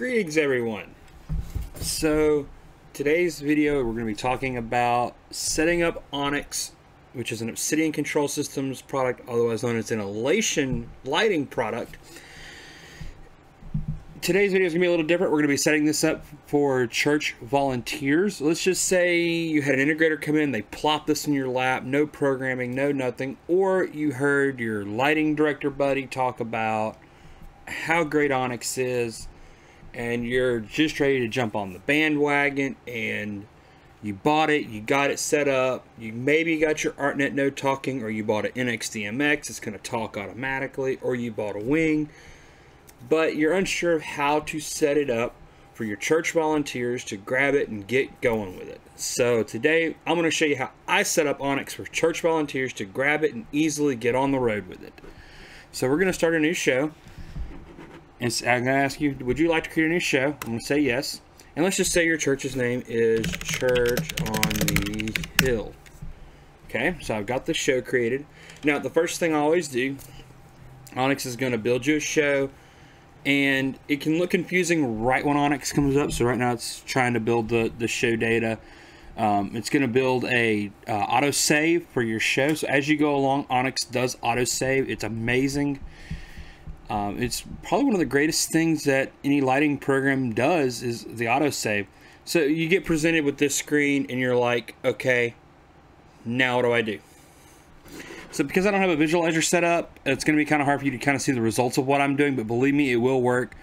Greetings everyone. So today's video we're going to be talking about setting up Onyx which is an Obsidian Control Systems product otherwise known as an Elation lighting product. Today's video is going to be a little different. We're going to be setting this up for church volunteers. Let's just say you had an integrator come in, they plop this in your lap, no programming, no nothing, or you heard your lighting director buddy talk about how great Onyx is and you're just ready to jump on the bandwagon and you bought it, you got it set up, you maybe got your ArtNet node talking, or you bought an NXDMX, it's going to talk automatically, or you bought a wing, but you're unsure of how to set it up for your church volunteers to grab it and get going with it. So today I'm going to show you how I set up Onyx for church volunteers to grab it and easily get on the road with it. So we're going to start a new show. And I'm going to ask you, would you like to create a new show? I'm going to say yes. And let's just say your church's name is Church on the Hill. Okay, so I've got the show created. Now, the first thing I always do, Onyx is going to build you a show. And it can look confusing right when Onyx comes up. So right now it's trying to build the, the show data. Um, it's going to build a uh, auto save for your show. So as you go along, Onyx does auto save. It's amazing. Um, it's probably one of the greatest things that any lighting program does is the autosave. So you get presented with this screen and you're like, okay, now what do I do? So because I don't have a visualizer set up, it's going to be kind of hard for you to kind of see the results of what I'm doing, but believe me, it will work.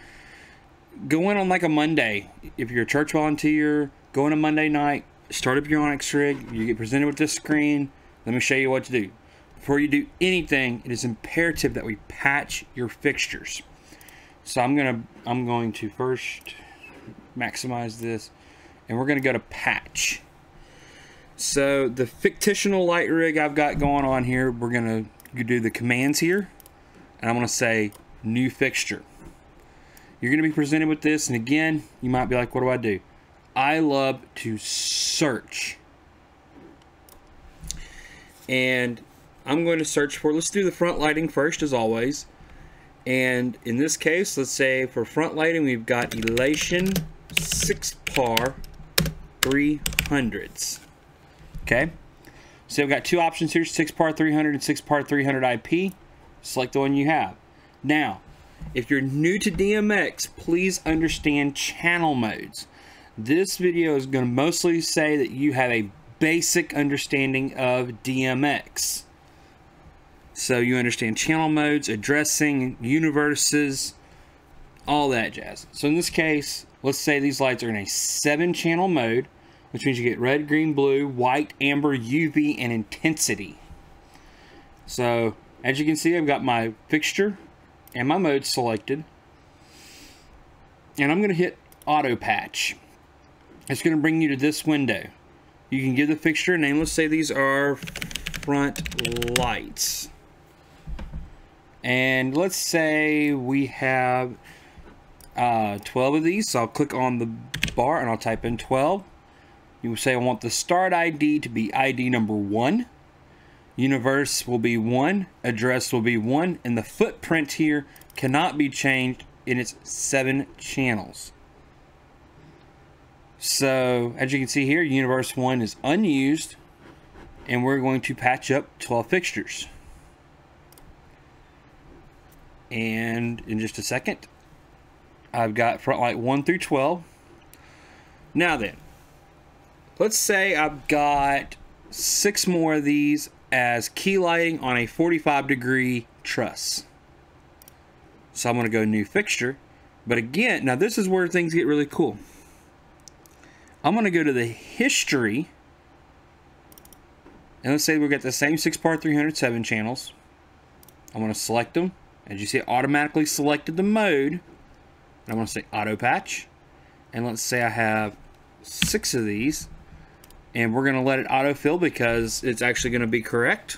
Go in on like a Monday. If you're a church volunteer, go in a Monday night, start up your Onyx rig, you get presented with this screen, let me show you what to do before you do anything, it is imperative that we patch your fixtures. So I'm gonna I'm going to first maximize this, and we're gonna go to patch. So the fictitional light rig I've got going on here, we're gonna do the commands here, and I'm gonna say new fixture. You're gonna be presented with this, and again, you might be like, what do I do? I love to search. And I'm going to search for, let's do the front lighting first as always. And in this case, let's say for front lighting, we've got Elation 6 par 300s. Okay. So we've got two options here, 6 par 300 and 6 par 300 IP. Select the one you have. Now, if you're new to DMX, please understand channel modes. This video is going to mostly say that you have a basic understanding of DMX. So you understand channel modes, addressing, universes, all that jazz. So in this case, let's say these lights are in a seven channel mode, which means you get red, green, blue, white, amber, UV, and intensity. So as you can see, I've got my fixture and my mode selected. And I'm going to hit auto patch. It's going to bring you to this window. You can give the fixture a name. Let's say these are front lights. And let's say we have uh, 12 of these. So I'll click on the bar and I'll type in 12. You say I want the start ID to be ID number 1. Universe will be 1. Address will be 1. And the footprint here cannot be changed in its 7 channels. So as you can see here, Universe 1 is unused. And we're going to patch up 12 fixtures and in just a second I've got front light 1 through 12 now then let's say I've got six more of these as key lighting on a 45 degree truss. So I'm going to go new fixture. But again now this is where things get really cool. I'm going to go to the history. And let's say we've got the same 6 part 307 channels. I'm going to select them as you see, it automatically selected the mode. I want to say auto patch. And let's say I have six of these. And we're going to let it autofill because it's actually going to be correct.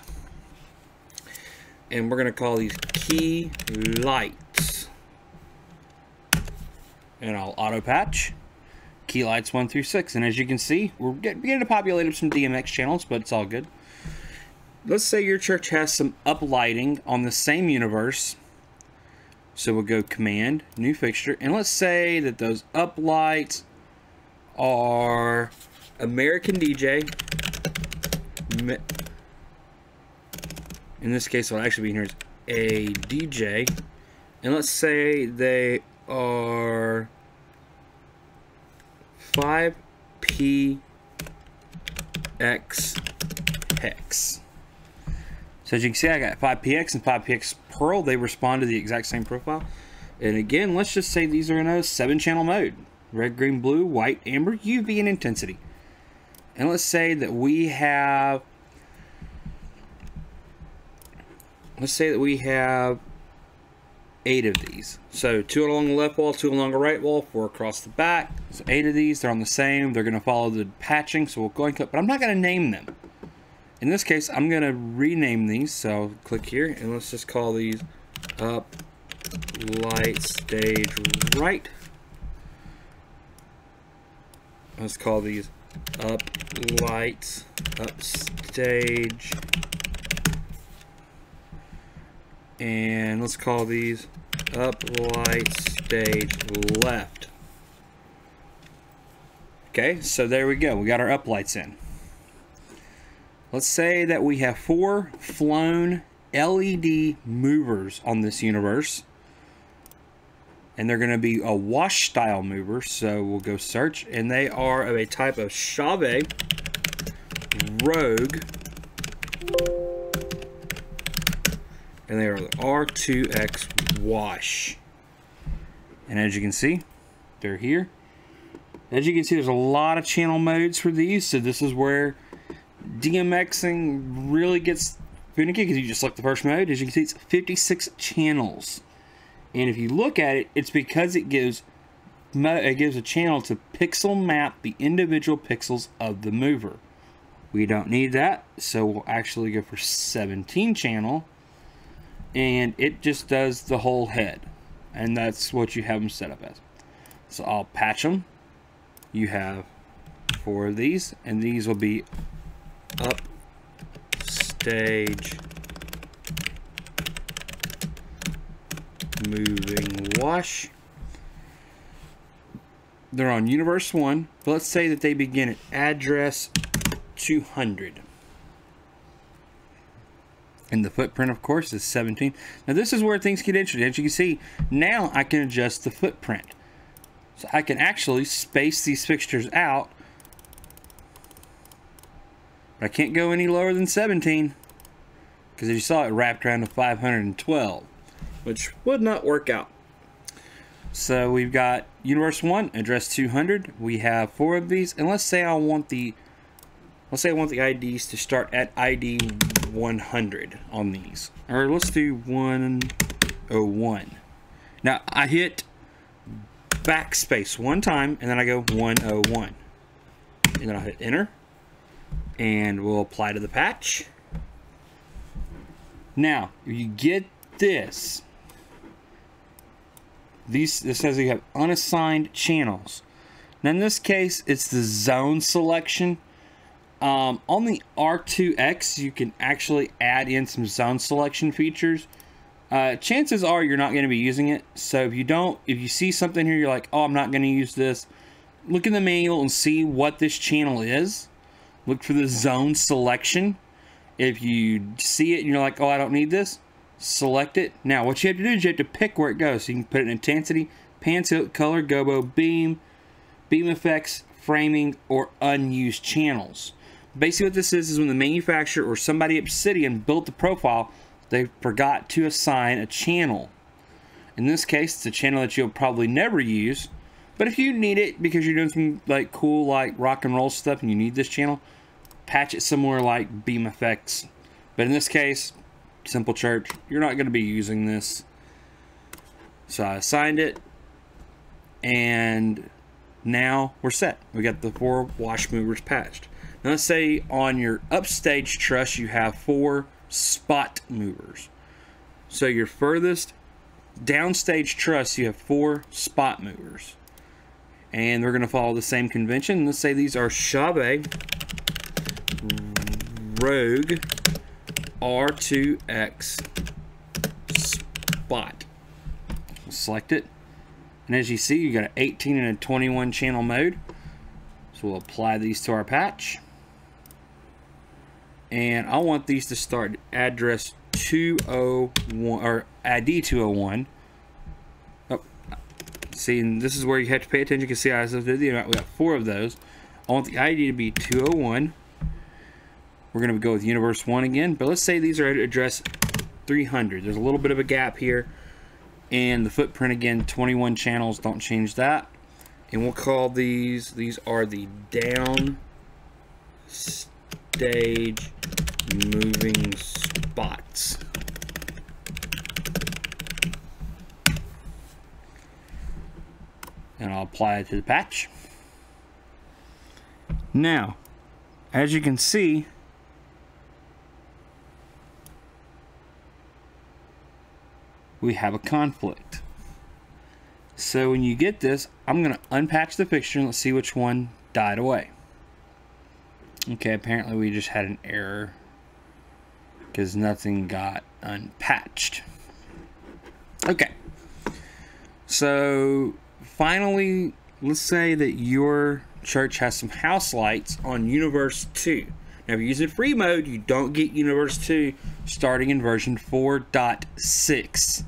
And we're going to call these key lights. And I'll auto patch key lights 1 through 6. And as you can see, we're beginning to populate up some DMX channels, but it's all good. Let's say your church has some uplighting on the same universe So we'll go Command, New Fixture, and let's say that those up lights are American DJ. In this case, will actually be here is ADJ. And let's say they are 5PX hex. So as you can see, I got 5PX and 5PX Pearl. They respond to the exact same profile. And again, let's just say these are in a seven channel mode. Red, green, blue, white, amber, UV, and intensity. And let's say that we have, let's say that we have eight of these. So two along the left wall, two along the right wall, four across the back. So eight of these, they're on the same. They're going to follow the patching. So we'll go and click, but I'm not going to name them. In this case, I'm going to rename these. So click here and let's just call these up light stage right. Let's call these up lights up stage and let's call these up light stage left okay so there we go we got our up lights in let's say that we have four flown LED movers on this universe. And they're going to be a wash style mover so we'll go search. And they are of a type of Chauvet Rogue. And they are the R2X wash. And as you can see they're here. As you can see there's a lot of channel modes for these so this is where DMXing really gets finicky because you just select the first mode as you can see it's 56 channels and if you look at it, it's because it gives it gives a channel to pixel map the individual pixels of the mover. We don't need that, so we'll actually go for 17 channel, and it just does the whole head, and that's what you have them set up as. So I'll patch them. You have four of these, and these will be up stage moving wash. They're on Universe 1, but let's say that they begin at address 200. And the footprint, of course, is 17. Now, this is where things get interesting. As you can see, now I can adjust the footprint. So I can actually space these fixtures out. But I can't go any lower than 17. Because as you saw, it wrapped around to 512 which would not work out. So we've got Universe 1, address 200. We have four of these. And let's say I want the let's say I want the IDs to start at ID 100 on these. Or let's do 101. Now I hit backspace one time and then I go 101. And then I'll hit enter. And we'll apply to the patch. Now, you get this, these this says you have unassigned channels. Now in this case, it's the zone selection. Um, on the R2X, you can actually add in some zone selection features. Uh, chances are you're not going to be using it. So if you don't, if you see something here, you're like, oh, I'm not going to use this. Look in the manual and see what this channel is. Look for the zone selection. If you see it and you're like, oh, I don't need this, select it. Now, what you have to do is you have to pick where it goes. So you can put it in intensity, pan tilt, color, gobo, beam, beam effects, framing, or unused channels. Basically what this is is when the manufacturer or somebody at Obsidian built the profile, they forgot to assign a channel. In this case, it's a channel that you'll probably never use. But if you need it because you're doing some like cool like rock and roll stuff and you need this channel, patch it somewhere like Beam Effects. But in this case, Simple Church, you're not going to be using this. So I assigned it, and now we're set. We got the four wash movers patched. Now let's say on your upstage truss you have four spot movers. So your furthest downstage truss you have four spot movers. And they're going to follow the same convention. Let's say these are Chauvet, Rogue, R2X spot. We'll select it. And as you see, you got an 18 and a 21 channel mode. So we'll apply these to our patch. And I want these to start address 201 or ID 201. Oh, see, and this is where you have to pay attention. You can see I have got four of those. I want the ID to be 201. We're going to go with universe 1 again, but let's say these are at address 300. There's a little bit of a gap here. And the footprint again, 21 channels, don't change that. And we'll call these, these are the down stage moving spots. And I'll apply it to the patch. Now, as you can see, we have a conflict. So when you get this, I'm going to unpatch the fixture and let's see which one died away. Okay, apparently we just had an error because nothing got unpatched. Okay, so finally, let's say that your church has some house lights on Universe 2. Now, if you're using free mode, you don't get Universe 2 starting in version 4.6.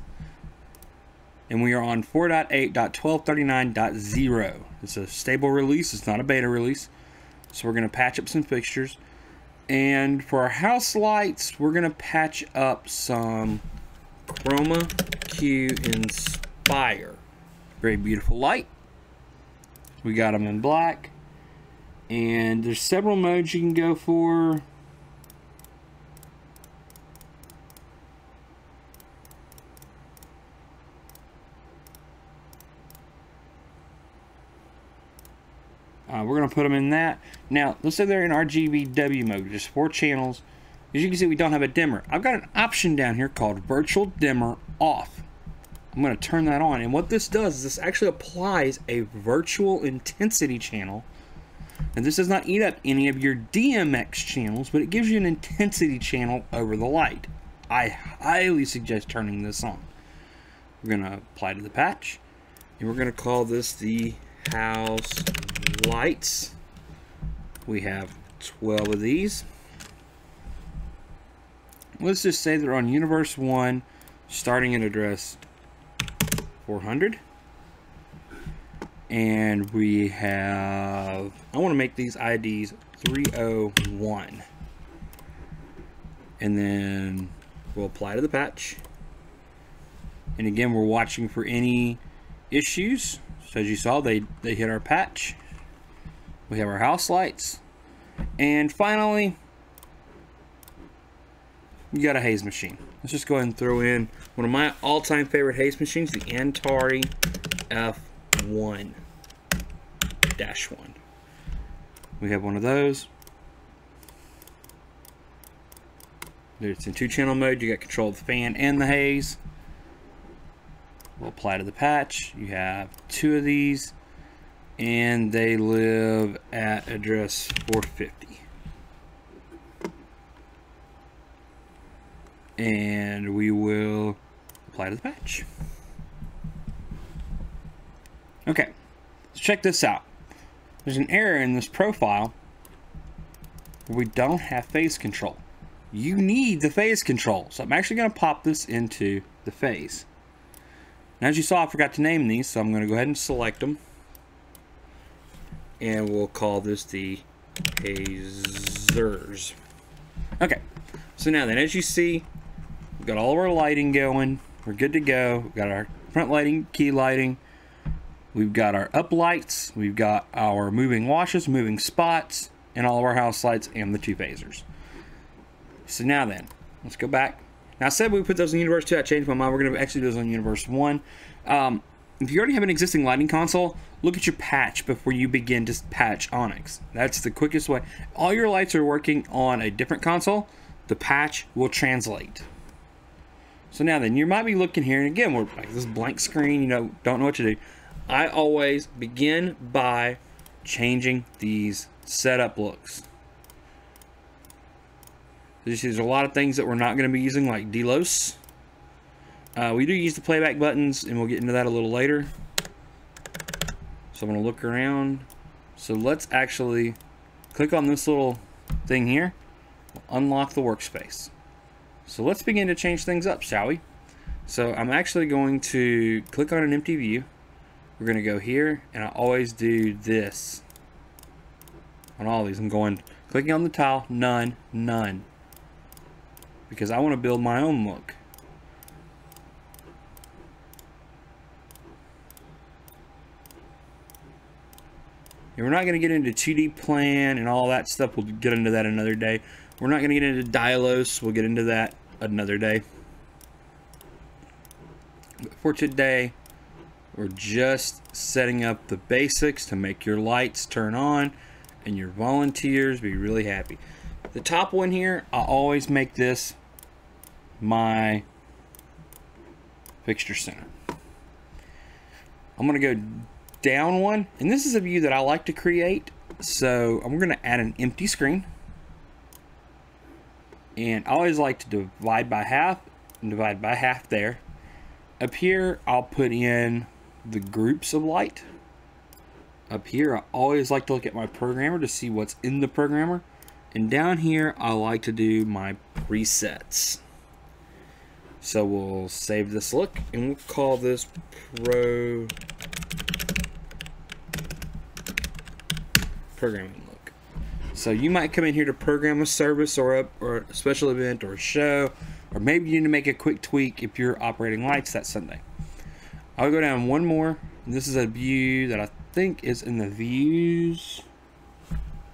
And we are on 4.8.1239.0. It's a stable release, it's not a beta release. So we're going to patch up some fixtures. And for our house lights, we're going to patch up some Chroma Q Inspire. Very beautiful light. We got them in black. And there's several modes you can go for. Uh, we're going to put them in that. Now, let's say they're in RGBW mode, just four channels. As you can see, we don't have a dimmer. I've got an option down here called Virtual Dimmer Off. I'm going to turn that on. And what this does is this actually applies a virtual intensity channel and this does not eat up any of your DMX channels, but it gives you an intensity channel over the light. I highly suggest turning this on. We're going to apply to the patch, and we're going to call this the house lights. We have 12 of these. Let's just say they're on Universe 1, starting at address 400 and we have I want to make these IDs 301 and then we'll apply to the patch. And again we're watching for any issues. So as you saw they they hit our patch. We have our house lights. And finally you got a haze machine. Let's just go ahead and throw in one of my all-time favorite haze machines the Antari F1 dash one. We have one of those. It's in two channel mode. You got control of the fan and the haze. We'll apply to the patch. You have two of these and they live at address 450. And we will apply to the patch. Okay, let's check this out there's an error in this profile where we don't have phase control. You need the phase control. So I'm actually going to pop this into the phase. Now, as you saw, I forgot to name these, so I'm going to go ahead and select them. And we'll call this the hazers. Okay, so now then, as you see, we've got all of our lighting going. We're good to go. We've got our front lighting, key lighting, We've got our up lights, we've got our moving washes, moving spots, and all of our house lights and the two hazers. So now then, let's go back. Now I said we put those in Universe 2, I changed my mind. We're going to actually do those on Universe 1. Um, if you already have an existing lighting console, look at your patch before you begin to patch Onyx. That's the quickest way. All your lights are working on a different console, the patch will translate. So now then, you might be looking here, and again, we're like this blank screen, you know, don't know what to do. I always begin by changing these setup looks. There's a lot of things that we're not going to be using like Dylos. Uh, we do use the playback buttons, and we'll get into that a little later. So I'm going to look around. So let's actually click on this little thing here. Unlock the workspace. So let's begin to change things up, shall we? So I'm actually going to click on an empty view. We're going to go here, and I always do this on all these. I'm going, clicking on the tile, none, none. Because I want to build my own look. And we're not going to get into 2D plan and all that stuff. We'll get into that another day. We're not going to get into Dylos. We'll get into that another day. But for today, we're just setting up the basics to make your lights turn on and your volunteers be really happy. The top one here, I always make this my fixture center. I'm going to go down one, and this is a view that I like to create. So I'm going to add an empty screen. And I always like to divide by half and divide by half there. Up here, I'll put in the groups of light. Up here, I always like to look at my programmer to see what's in the programmer. And down here, I like to do my presets. So we'll save this look and we'll call this Pro Programming look. So you might come in here to program a service or a, or a special event or a show, or maybe you need to make a quick tweak if you're operating lights that Sunday. I'll go down one more. This is a view that I think is in the views.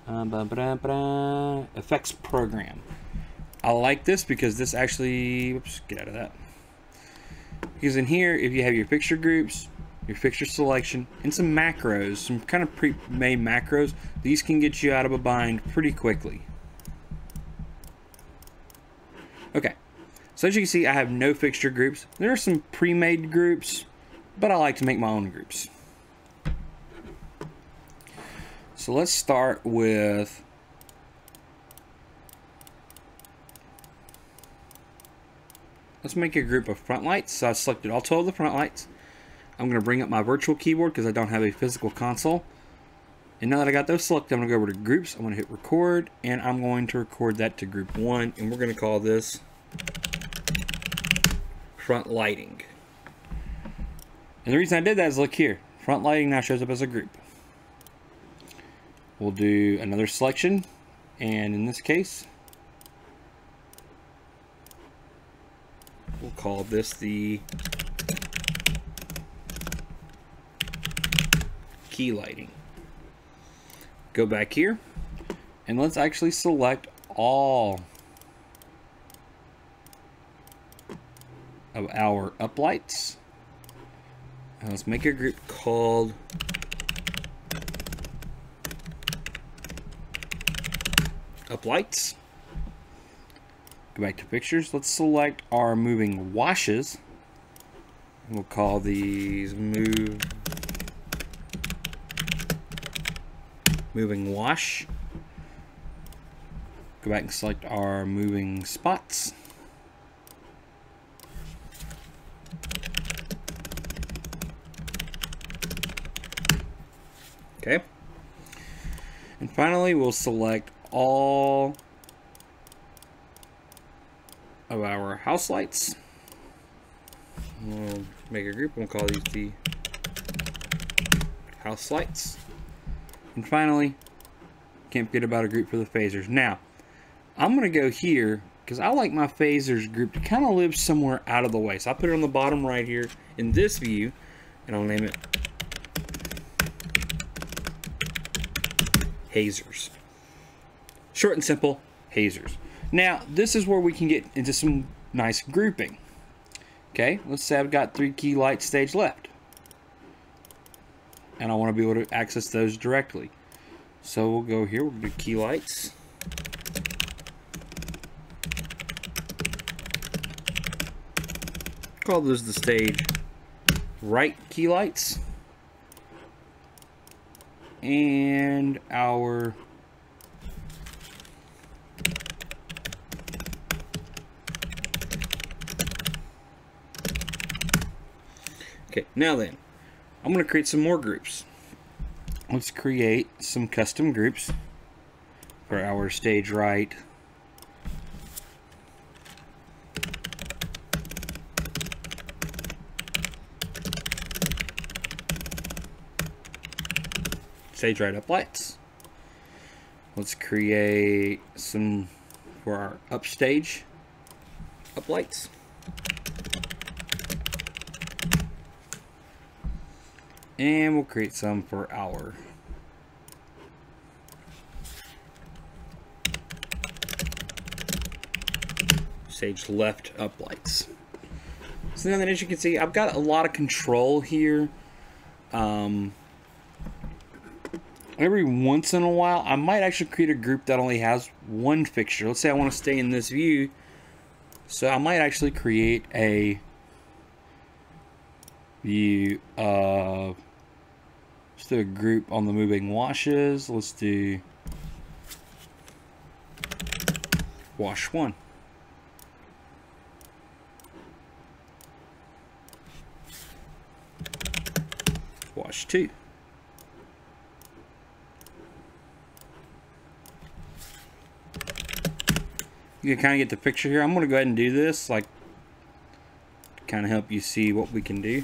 Uh, effects program. I like this because this actually, oops, get out of that. Because in here, if you have your fixture groups, your fixture selection, and some macros, some kind of pre-made macros, these can get you out of a bind pretty quickly. Okay, so as you can see, I have no fixture groups. There are some pre-made groups, but I like to make my own groups. So let's start with let's make a group of front lights. So I selected all 12 of the front lights. I'm going to bring up my virtual keyboard because I don't have a physical console. And now that I got those selected, I'm going to go over to groups. I'm going to hit record and I'm going to record that to group one. And we're going to call this front lighting. And the reason I did that is look here. Front lighting now shows up as a group. We'll do another selection. And in this case, we'll call this the key lighting. Go back here and let's actually select all of our uplights let's make a group called uplights. Go back to fixtures. Let's select our moving washes. We'll call these move moving wash. Go back and select our moving spots. Okay. And finally, we'll select all of our house lights. We'll make a group. We'll call these the house lights. And finally, can't forget about a group for the hazers. Now, I'm going to go here because I like my hazers group to kind of live somewhere out of the way. So I put it on the bottom right here in this view, and I'll name it hazers. Short and simple, hazers. Now, this is where we can get into some nice grouping. Okay, let's say I've got three key light stage left. And I want to be able to access those directly. So we'll go here, we'll do key lights. Call those the stage right key lights and our Okay, now then, I'm going to create some more groups. Let's create some custom groups for our stage right. Stage right up lights. Let's create some for our upstage up lights. And we'll create some for our stage left up lights. So then as you can see, I've got a lot of control here. Um, every once in a while, I might actually create a group that only has one fixture. Let's say I want to stay in this view. So I might actually create a view of do a group on the moving washes. Let's do wash one. Wash two. You kind of get the picture here. I'm going to go ahead and do this, like, kind of help you see what we can do.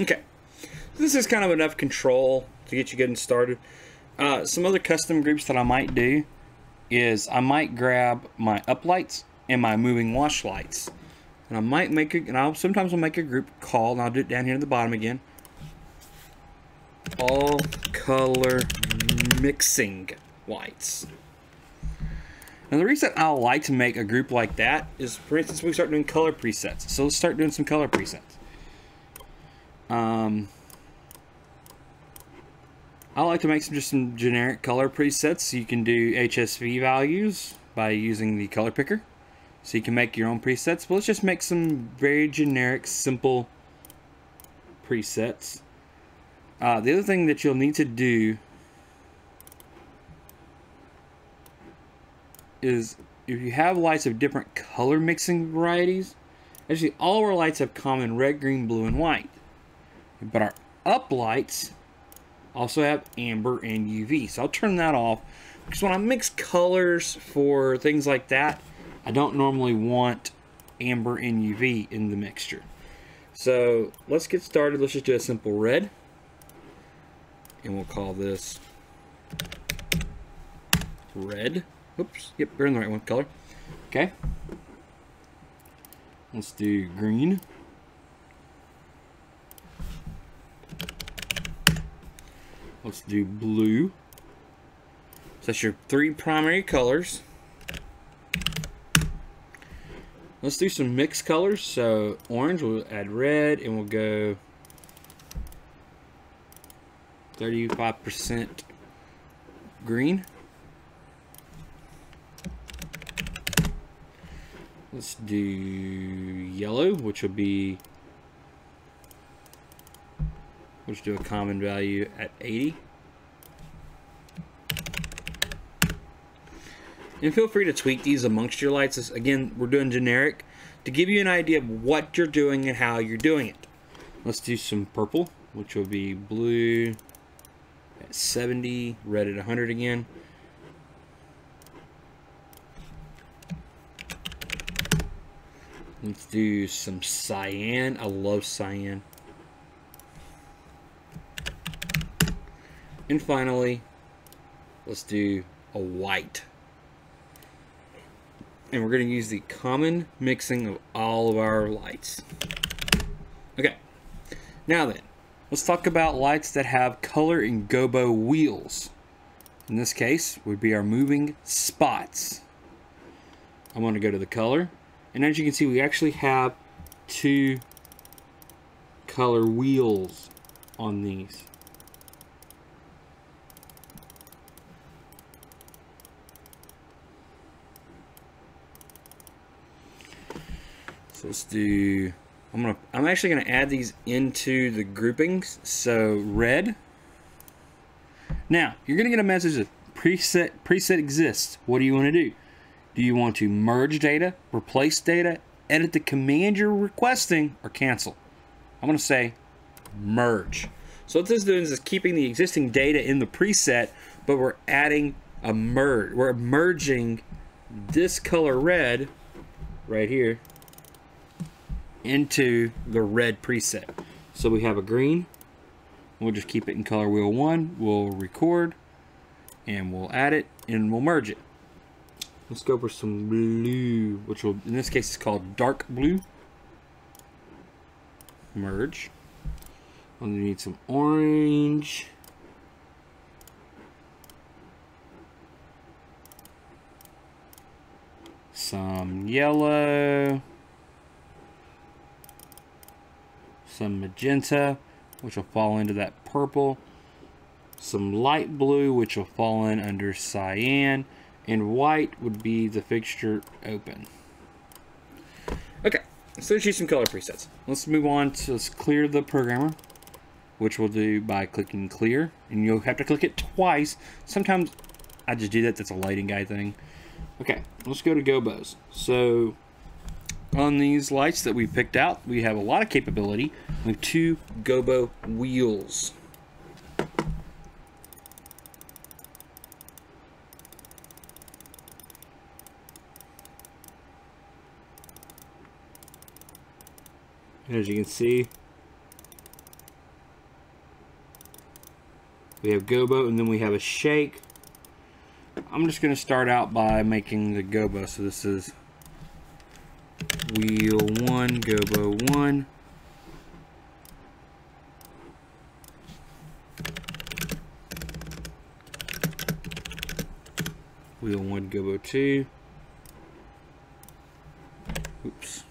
Okay, this kind of enough control to get you getting started. Uh, some other custom groups that I might do is I might grab my uplights and my moving wash lights. And I might make a, and I'll sometimes I'll make a group call, and I'll do it down here at the bottom again. All color mixing lights. Now the reason I like to make a group like that is, for instance, we start doing color presets. So let's start doing some color presets. Um, I like to make some just some generic color presets. You can do HSV values by using the color picker. So you can make your own presets. But let's just make some very generic, simple presets. Uh, the other thing that you'll need to do is if you have lights of different color mixing varieties, actually all our lights have common red, green, blue, and white. But our up lights also have amber and UV. So I'll turn that off because when I mix colors for things like that, I don't normally want amber and UV in the mixture. So let's get started. Let's just do a simple red. And we'll call this red. Oops, yep, we're in the right one color. Okay. Let's do green. Let's do blue. So that's your three primary colors. Let's do some mixed colors. So orange, we'll add red, and we'll go 35% green. Let's do yellow, which will be which do a common value at 80. And feel free to tweak these amongst your lights. Again, we're doing generic to give you an idea of what you're doing and how you're doing it. Let's do some purple, which will be blue at 70, red at 100 again. Let's do some cyan. I love cyan. And finally, let's do a white. And we're going to use the common mixing of all of our lights. Okay, now then, let's talk about lights that have color and gobo wheels. In this case, would be our moving spots. I'm going to go to the color, And as you can see, we actually have two color wheels on these. So let's do, I'm gonna, I'm actually gonna add these into the groupings. So red. Now, you're gonna get a message that preset, preset exists. What do you wanna do? Do you want to merge data, replace data, edit the command you're requesting, or cancel? I'm gonna say merge. So what this is doing is keeping the existing data in the preset, but we're adding a merge. We're merging this color red right here into the red preset. So we have a green. We'll just keep it in color wheel one. We'll record and we'll add it and we'll merge it. Let's go for some blue, which will, in this case, is called dark blue. Merge. We need some orange. Some yellow. Some magenta, which will fall into that purple, some light blue, which will fall in under cyan, and white would be the fixture open. Okay, so let's use some color presets. Let's move on to let's clear the programmer, which we'll do by clicking clear, and you'll have to click it twice. Sometimes I just do that, that's a lighting guy thing. Okay, let's go to gobos. So on these lights that we picked out, we have a lot of capability with two gobo wheels. As you can see, we have gobo and then we have a shake. I'm just going to start out by making the gobo. So this is wheel 1, gobo 1. Wheel 1, gobo 2. Oops.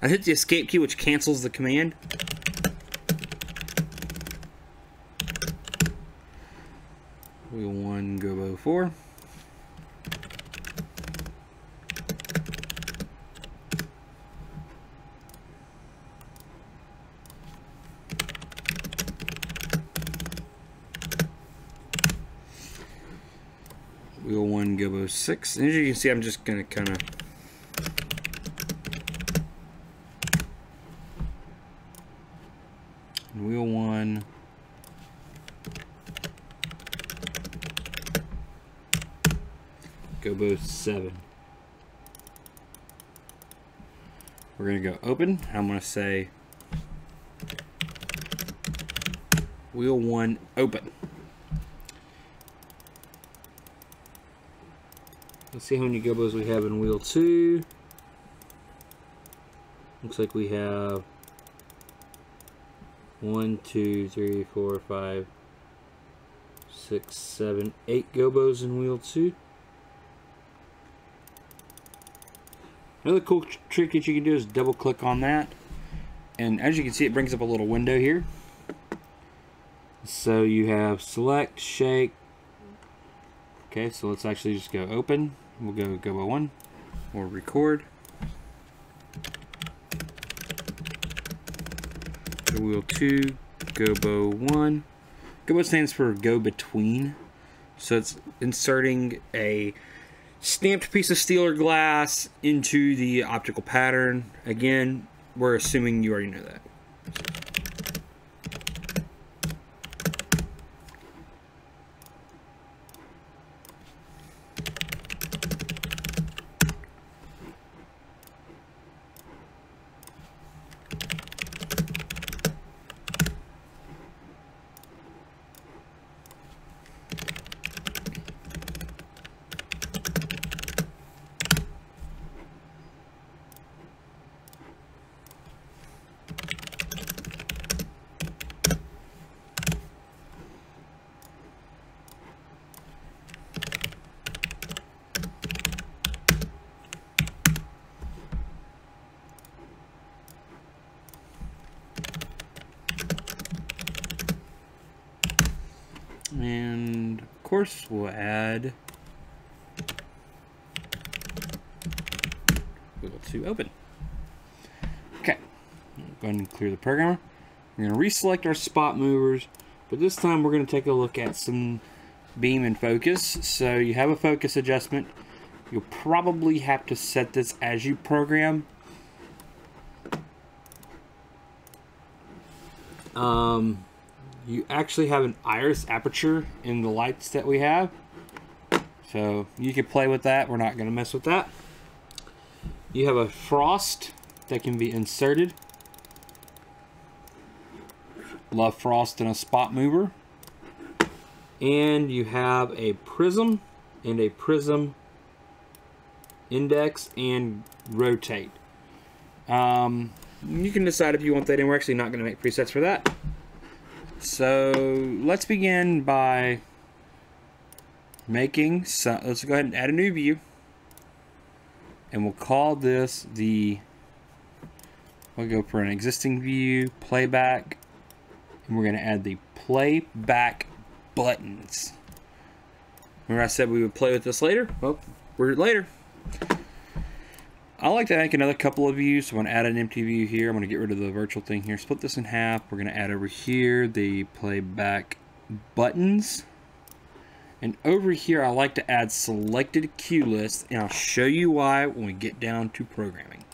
I hit the escape key which cancels the command. Wheel 1, gobo 4. wheel one gobo six. And as you can see, I'm just gonna kind of wheel one. Go Gobo seven. We're gonna go open. I'm gonna say wheel one open. Let's see how many gobos we have in wheel two. Looks like we have one, two, three, four, five, six, seven, eight gobos in wheel two. Another cool trick that you can do is double click on that. And as you can see, it brings up a little window here. So you have select, shake. Okay, so let's actually just go open. We'll go Gobo 1. We'll record. Go wheel 2, Gobo 1. Gobo stands for go between. So it's inserting a stamped piece of steel or glass into the optical pattern. Again, we're assuming you already know that. Course, we'll add gobo to open. Okay, go ahead and clear the programmer. We're going to reselect our spot movers, but this time we're going to take a look at some beam and focus. So you have a focus adjustment. You'll probably have to set this as you program. Um, you actually have an iris aperture in the lights that we have. So you can play with that. We're not going to mess with that. You have a frost that can be inserted. Love frost and a spot mover. And you have a prism and a prism index and rotate. Um, you can decide if you want that and We're actually not going to make presets for that. So let's begin by making, so let's go ahead and add a new view. And we'll call this the, we'll go for an existing view, playback, and we're going to add the playback buttons. Remember I said we would play with this later? Well, we're later. I like to make another couple of views. So I'm going to add an empty view here. I'm going to get rid of the virtual thing here. Split this in half. We're going to add over here the playback buttons. And over here, I like to add selected cue list, and I'll show you why when we get down to programming.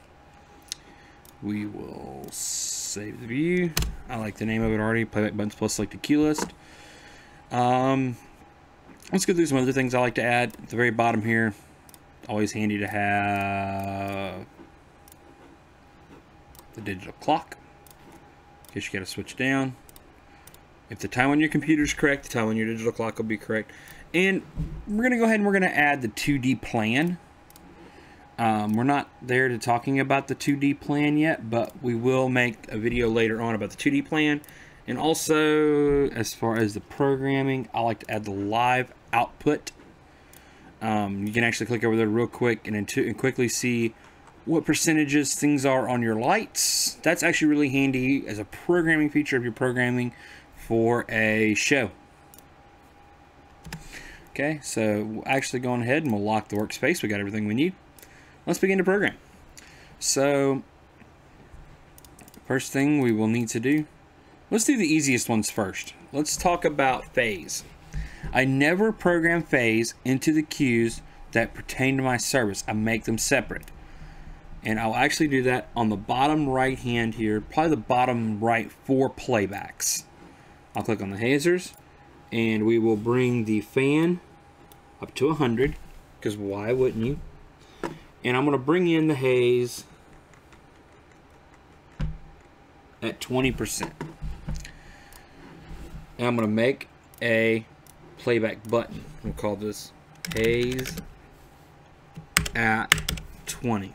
We will save the view. I like the name of it already, playback buttons plus selected cue list. Um, let's go through some other things I like to add. At the very bottom here, always handy to have the digital clock in case you got to switch down. If the time on your computer is correct, the time on your digital clock will be correct. And we're going to go ahead and we're going to add the 2D plan. Um, we're not there to talking about the 2D plan yet, but we will make a video later on about the 2D plan. And also, as far as the programming, I like to add the live output um, you can actually click over there real quick and, and quickly see what percentages things are on your lights. That's actually really handy as a programming feature if you're programming for a show. Okay, so actually going ahead and we'll lock the workspace. We got everything we need. Let's begin to program. So, first thing we will need to do, let's do the easiest ones first. Let's talk about haze. I never program haze into the cues that pertain to my service. I make them separate. And I'll actually do that on the bottom right hand here, probably the bottom right four playbacks. I'll click on the hazers and we will bring the fan up to 100 because why wouldn't you? And I'm going to bring in the haze at 20%. And I'm going to make a playback button. We'll call this haze at 20.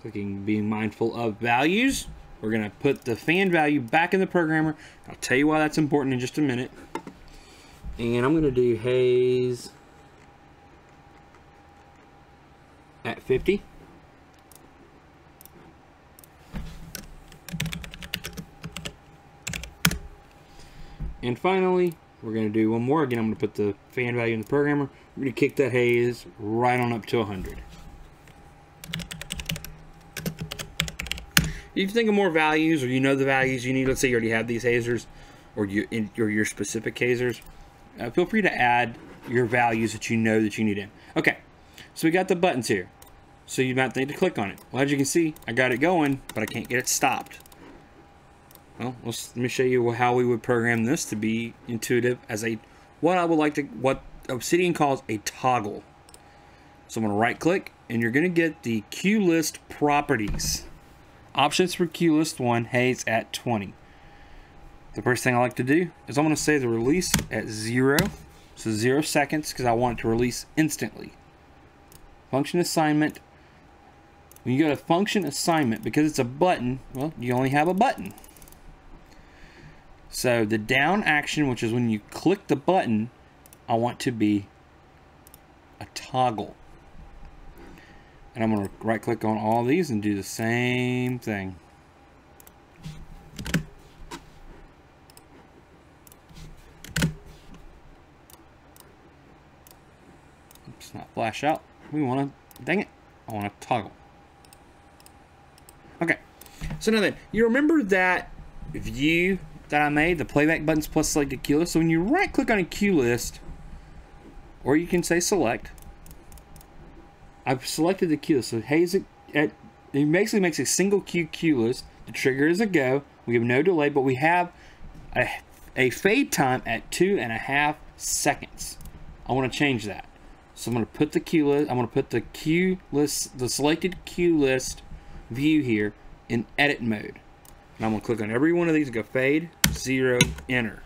Clicking being mindful of values. We're going to put the fan value back in the programmer. I'll tell you why that's important in just a minute. And I'm going to do haze at 50. And finally, we're going to do one more. Again, I'm going to put the fan value in the programmer. We're going to kick that haze right on up to 100. If you think of more values or you know the values you need, let's say you already have these hazers or, you, or your specific hazers, uh, feel free to add your values that you know that you need in. Okay, so we got the buttons here. So you might need to click on it. Well, as you can see, I got it going, but I can't get it stopped. Well, let me show you how we would program this to be intuitive as a, what I would like to, what Obsidian calls a toggle. So I'm going to right click and you're going to get the cue list properties. Options for cue list 1, haze at 20. The first thing I like to do is I'm going to say the release at 0. So 0 seconds because I want it to release instantly. Function assignment. When you go to function assignment, because it's a button, well, you only have a button. So the down action, which is when you click the button, I want to be a toggle. And I'm going to right click on all these and do the same thing. Oops, not flash out. We want to, dang it, I want to toggle. Okay, so now then, you remember that view that I made, the playback buttons plus selected cue list? So when you right click on a cue list, or you can say select, I've selected the cue list. So hey, it, it basically makes a single cue cue list. The trigger is a go. We have no delay, but we have a, a fade time at two and a half seconds. I want to change that. So I'm going to put the cue list, I'm going to put the cue list, the selected cue list view here in edit mode. And I'm going to click on every one of these and go fade, zero, enter.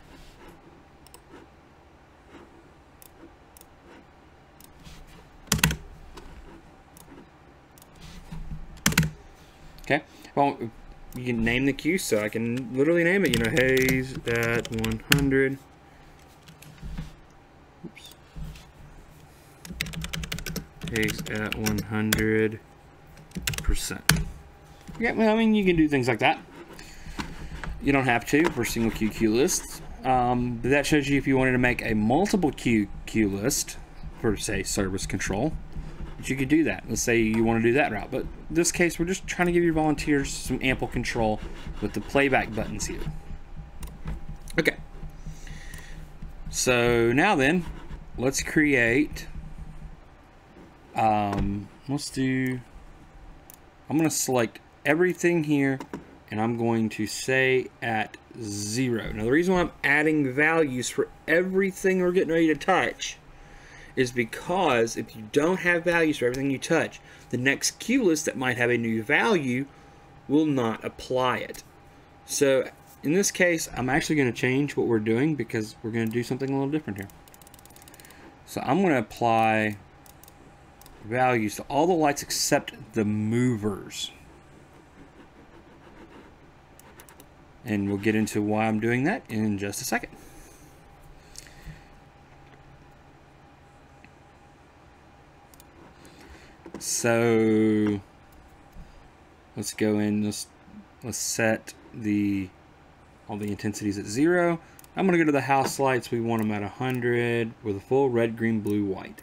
Okay. Well, you can name the cue, so I can literally name it. You know, haze at 100. Oops. Haze at 100 percent. Yeah, well, I mean, you can do things like that. You don't have to for single cue lists. Um, but that shows you if you wanted to make a multiple cue list for, say, service control, you could do that. Let's say you want to do that route. But in this case, we're just trying to give your volunteers some ample control with the playback buttons here. Okay. So now then, let's create, um, let's do, I'm going to select everything here and I'm going to say at zero. Now the reason why I'm adding values for everything we're getting ready to touch is because if you don't have values for everything you touch, the next cue list that might have a new value will not apply it. So in this case, I'm actually going to change what we're doing because we're going to do something a little different here. So I'm going to apply values to all the lights except the movers. And we'll get into why I'm doing that in just a second. So let's go in, let's, let's set the all the intensities at zero. I'm gonna go to the house lights. We want them at 100 with a full red, green, blue, white.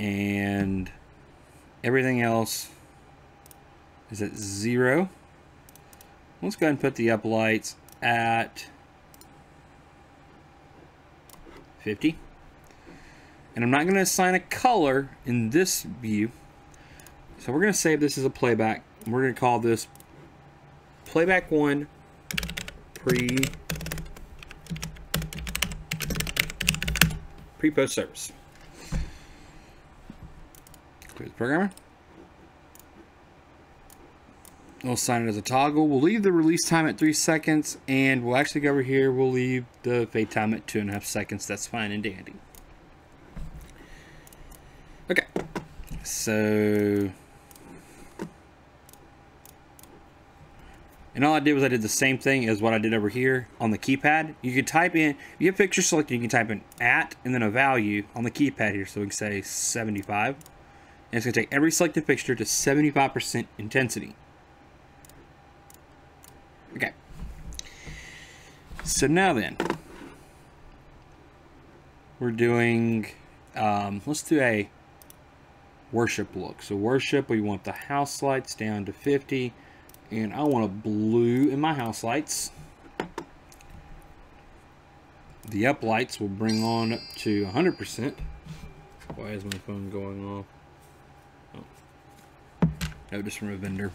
And everything else is at zero. Let's go ahead and put the up lights at 50. And I'm not going to assign a color in this view. So we're going to save this as a playback. We're going to call this playback 1 pre pre-post service. Clear the programmer. We'll sign it as a toggle. We'll leave the release time at three seconds, and we'll actually go over here. We'll leave the fade time at two and a half seconds. That's fine and dandy. Okay, so and all I did was I did the same thing as what I did over here on the keypad. You could type in, if you have fixture selected, you can type in at and then a value on the keypad here. So we can say 75. And it's going to take every selected fixture to 75% intensity. Okay. So now then, we're doing, um, let's do a worship look. So worship, we want the house lights down to 50, and I want a blue in my house lights. The up lights will bring on up to 100%. Why is my phone going off? Oh. Notice from a vendor.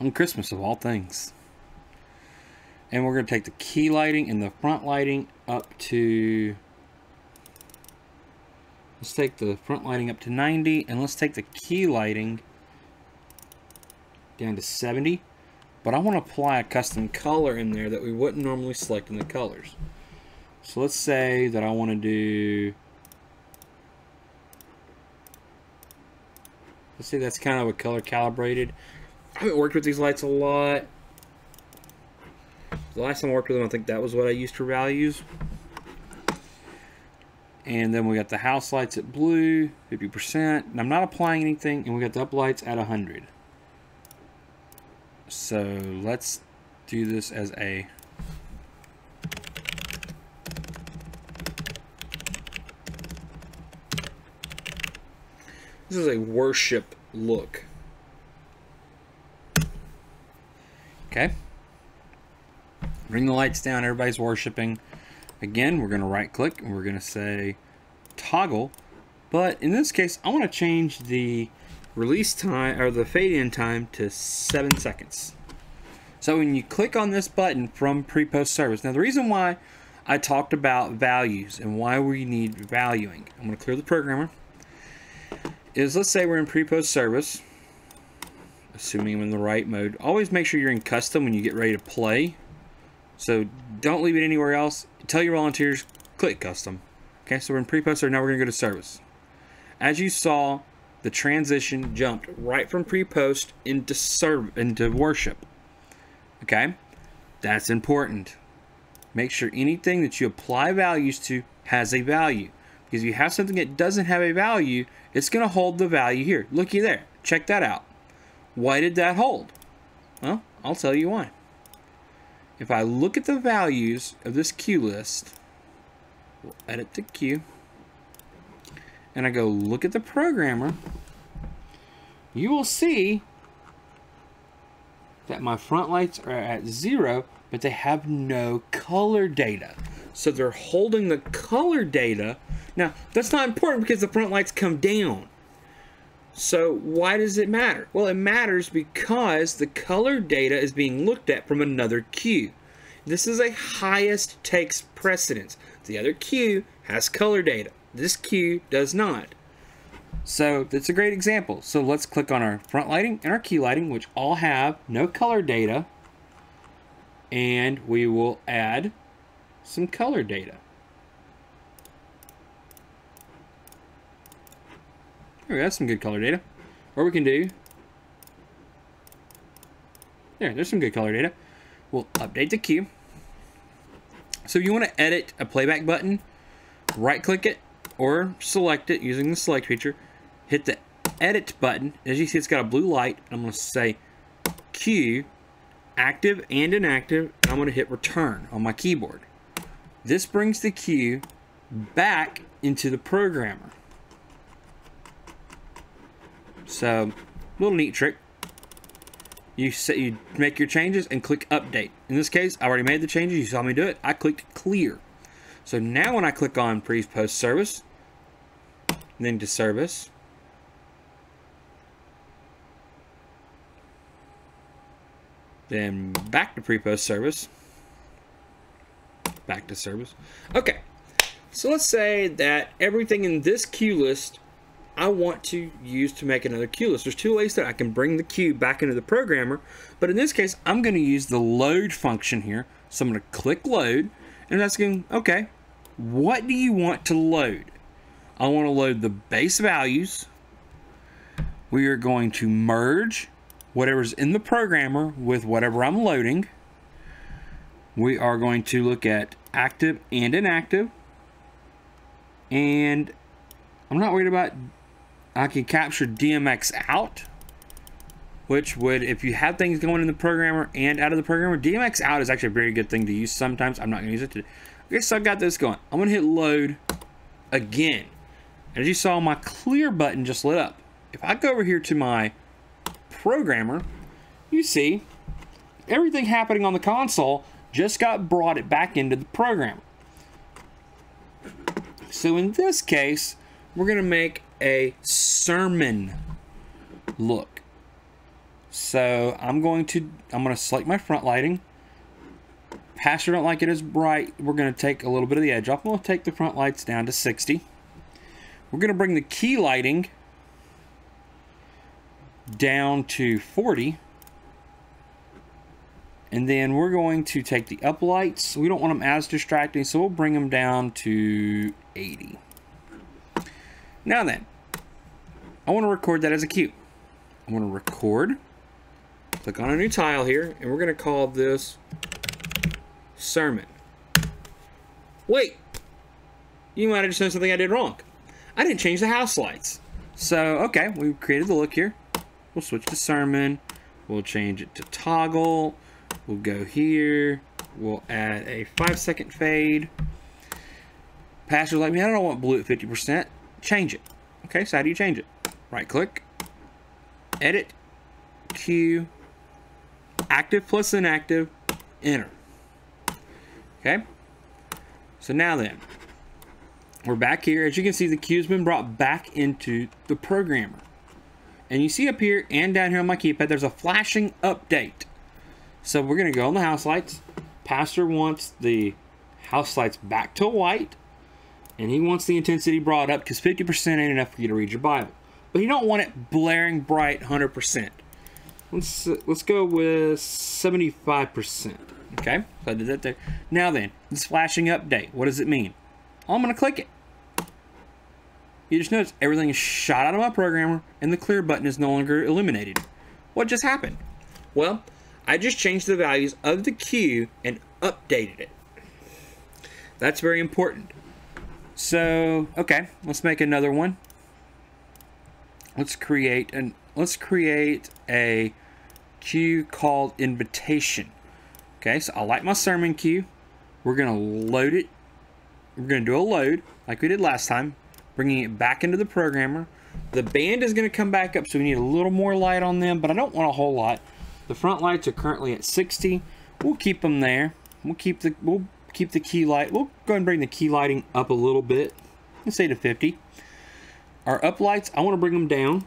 On Christmas of all things. And we're going to take the key lighting and the front lighting up to... Let's take the front lighting up to 90. And let's take the key lighting down to 70. But I want to apply a custom color in there that we wouldn't normally select in the colors. So let's say that I want to do... Let's say that's kind of a color calibrated. I haven't worked with these lights a lot. The last time I worked with them, I think that was what I used for values. And then we got the house lights at blue, 50%. And I'm not applying anything, and we got the up lights at 100. So let's do this as a This is a worship look. Okay. Bring the lights down. Everybody's worshiping. Again, we're going to right click and we're going to say toggle. But in this case, I want to change the release time or the fade in time to seven seconds. So when you click on this button from pre-post service, now the reason why I talked about values and why we need valuing, I'm going to clear the programmer, is let's say we're in pre-post service, assuming I'm in the right mode. Always make sure you're in custom when you get ready to play. So don't leave it anywhere else. Tell your volunteers, click custom. Okay, so we're in pre-post, now we're to go to service. As you saw, the transition jumped right from pre-post into serve into worship. Okay? That's important. Make sure anything that you apply values to has a value. Because if you have something that doesn't have a value, it's to hold the value here. Looky there. Check that out. Why did that hold? Well, I'll tell you why. If I look at the values of this cue list, we'll edit the cue, and I go look at the programmer, you will see that my front lights are at zero, but they have no color data. So they're holding the color data. Now, that's not important because the front lights come down. So why does it matter? Well, it matters because the color data is being looked at from another cue. This is a highest takes precedence. The other cue has color data. This cue does not. So that's a great example. So let's click on our front lighting and our key lighting, which all have no color data. And we will add some color data. We go, some good color data. Or we can do, there, there's some good color data. We'll update the cue. So you want to edit a playback button, right click it or select it using the select feature hit the edit button. As you see, it's got a blue light. I'm going to say cue, active and inactive. I'm going to hit return on my keyboard. This brings the cue back into the programmer. So, little neat trick. You set, you make your changes and click update. In this case, I already made the changes. You saw me do it. I clicked clear. So now when I click on pre-post service, then to service, Then back to pre-post service. Back to service. Okay. So let's say that everything in this cue list I want to use to make another cue list. There's two ways that I can bring the cue back into the programmer, but in this case, I'm going to use the load function here. So I'm going to click load, and that's going, okay, what do you want to load? I want to load the base values. We are going to merge whatever's in the programmer with whatever I'm loading. We are going to look at active and inactive. And I'm not worried about, I can capture DMX out, which would, if you have things going in the programmer and out of the programmer, DMX out is actually a very good thing to use sometimes. I'm not going to use it today. Okay, so I've got this going. I'm going to hit load again. As you saw, my clear button just lit up. If I go over here to my programmer, you see everything happening on the console just got brought it back into the program. So in this case, we're going to make a sermon look. So I'm going to I'm going to select my front lighting. Pastor don't like it as bright. We're going to take a little bit of the edge off. We'll take the front lights down to 60. We're going to bring the key lighting down to 40. And then we're going to take the up lights. We don't want them as distracting, so we'll bring them down to 80. Now then, I want to record that as a cue. I want to record. Click on a new tile here, and we're going to call this sermon. Wait, you might have just done something I did wrong. I didn't change the house lights. So, okay, we've created the look here. We'll switch to sermon. We'll change it to toggle. We'll go here. We'll add a five second fade. Pastor's like me, I don't want blue at 50%. Change it. Okay, so how do you change it? Right click, edit, cue, active plus inactive, enter. Okay? So now then, we're back here. As you can see, the cue's been brought back into the programmer. And you see up here and down here on my keypad, there's a flashing update. So we're to go on the house lights. Pastor wants the house lights back to white. And he wants the intensity brought up because 50% ain't enough for you to read your Bible. But you don't want it blaring bright 100%. Let's, uh, let's go with 75%. Okay, so I did that there. Now then, this flashing update, what does it mean? I'm going to click it. You just notice everything is shot out of my programmer and the clear button is no longer illuminated. What just happened? Well, I just changed the values of the cue and updated it. That's very important. So, okay, let's make another one. Let's create an let's create a cue called invitation. Okay, so I like my sermon cue. We're gonna load it. We're gonna do a load like we did last time, bringing it back into the programmer. The band is gonna come back up, so we need a little more light on them, but I don't want a whole lot. The front lights are currently at 60. We'll keep them there. We'll keep the we'll keep the key light. We'll go and bring the key lighting up a little bit. Let's say to 50. Our up lights, I want to bring them down.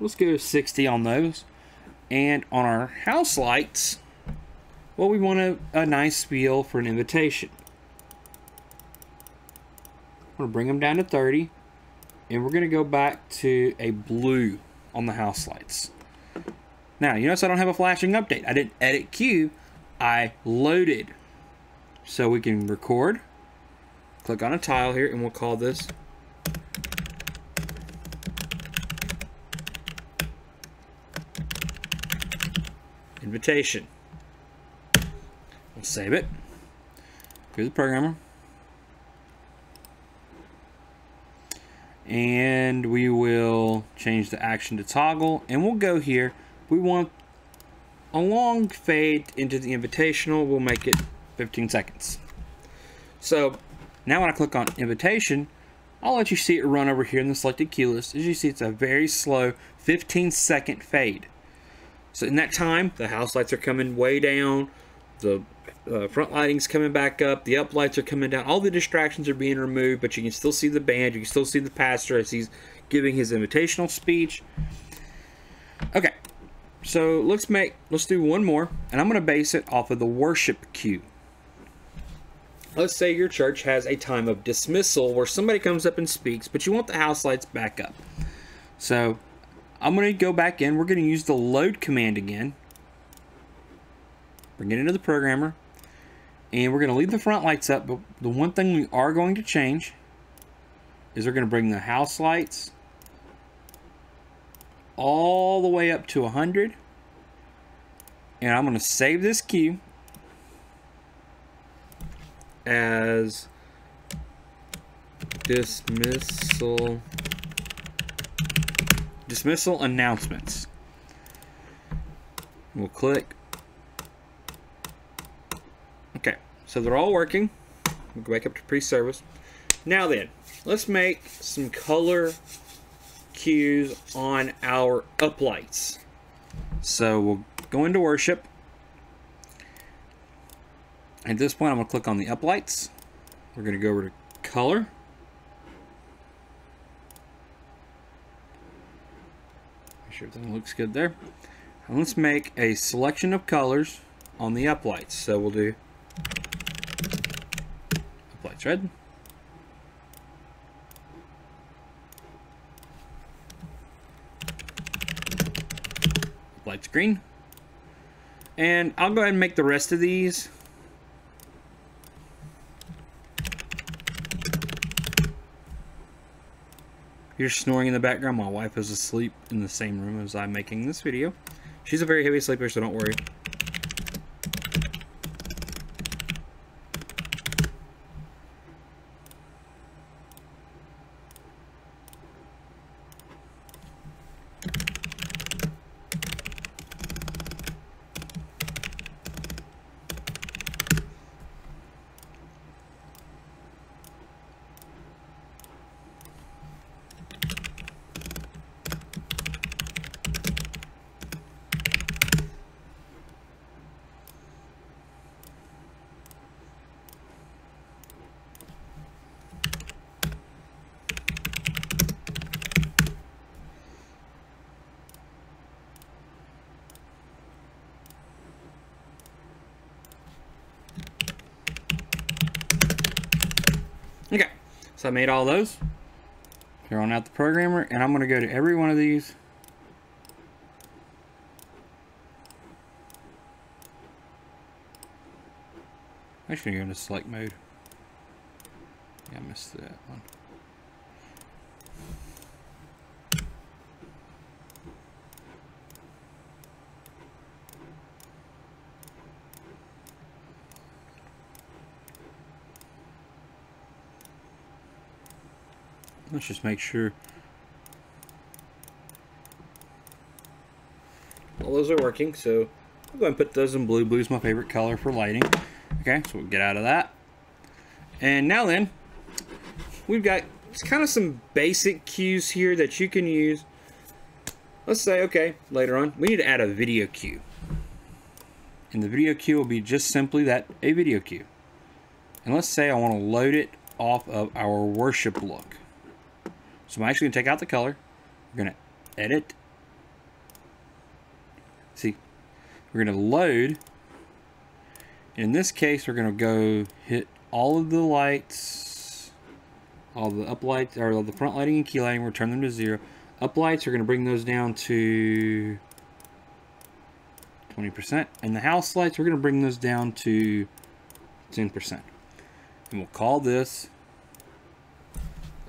Let's go 60 on those. And on our house lights, well, we want a, a nice feel for an invitation. I'm going to bring them down to 30. And we're going to go back to a blue on the house lights. Now, you notice I don't have a flashing update. I didn't edit cue. I loaded. So we can record. Click on a tile here and we'll call this invitation. We'll save it. Go to the programmer. And we will change the action to toggle. And we'll go here we want a long fade into the invitational. We'll make it 15 seconds. So now when I click on invitation, I'll let you see it run over here in the selected cue list. As you see, it's a very slow 15 second fade. So in that time, the house lights are coming way down, the uh, front lighting's coming back up, the up lights are coming down, all the distractions are being removed, but you can still see the band, you can still see the pastor as he's giving his invitational speech. Okay, so let's make, let's do one more, and I'm going to base it off of the worship cue. Let's say your church has a time of dismissal where somebody comes up and speaks, but you want the house lights back up. So I'm going to go back in. We're going to use the load command again. Bring it into the programmer. And we're going to leave the front lights up, but the one thing we are going to change is we're going to bring the house lights all the way up to 100. And I'm going to save this cue as dismissal dismissal announcements. We'll click. Okay, so they're all working. We'll go back up to pre-service. Now then, let's make some color cues on our uplights. So we'll go into worship. At this point, I'm going to click on the uplights. We're going to go over to color. Make sure everything looks good there. And let's make a selection of colors on the uplights. So we'll do uplights red. lights green. And I'll go ahead and make the rest of these. You're snoring in the background. My wife is asleep in the same room as I'm making this video. She's a very heavy sleeper, so don't worry. Made all those. Throwing out the programmer, and I'm going to go to every one of these. Actually going to go into select mode. Yeah, I missed that one. Let's just make sure all those are working. So I'm going to put those in blue. Blue is my favorite color for lighting. Okay, so we'll get out of that. And now then, we've got kind of some basic cues here that you can use. Let's say, okay, later on, we need to add a video cue. And the video cue will be just simply that, a video cue. And let's say I want to load it off of our worship look. So I'm actually going to take out the color. We're going to edit. See, we're going to load. In this case, we're going to go hit all of the lights, all the up lights, or the front lighting and key lighting, we'll turn them to zero. Up lights, we're going to bring those down to 20%. And the house lights, we're going to bring those down to 10%. And we'll call this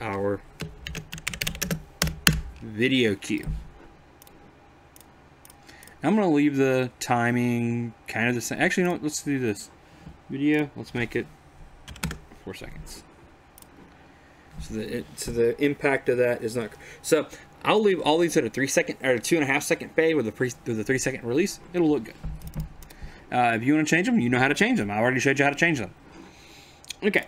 our video cue. I'm going to leave the timing kind of the same. Actually, you know what? Let's do this. Video, let's make it four seconds. So the, so the impact of that is not... So I'll leave all these at a three second or a two and a half second fade with a, pre, with a three second release. It'll look good. Uh, if you want to change them, you know how to change them. I already showed you how to change them. Okay.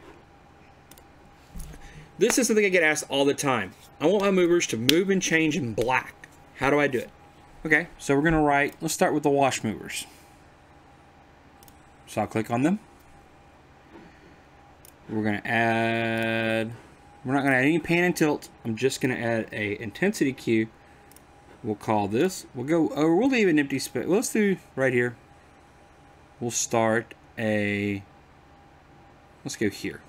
This is something I get asked all the time. I want my movers to move and change in black. How do I do it? Okay, so we're going to write, let's start with the wash movers. So I'll click on them. We're going to add, we're not to add any pan and tilt. I'm just going to add a intensity cue. We'll call this, we'll go, or we'll leave an empty space. Let's do right here. We'll start a, let's go here.